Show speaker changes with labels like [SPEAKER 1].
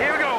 [SPEAKER 1] here we go.